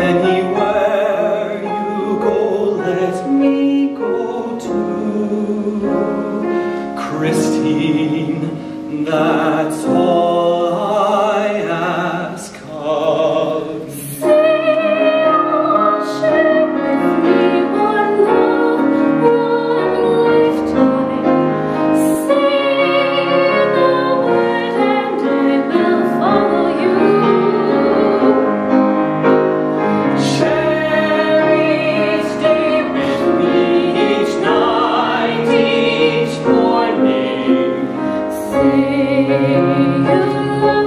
Anywhere you go, let me go too. Christine, that's all. you.